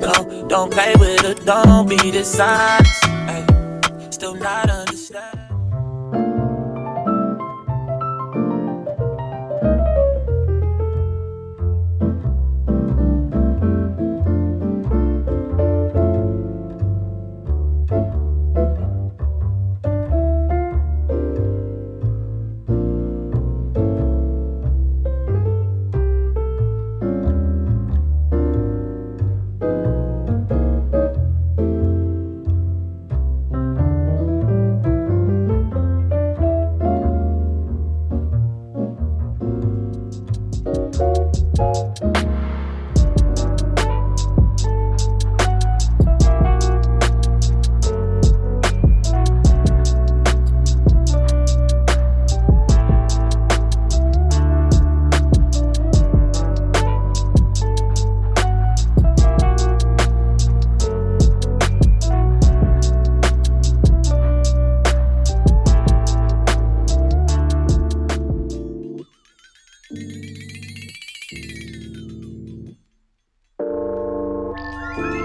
Don't, don't play with it, don't be dishonest. Still not Thank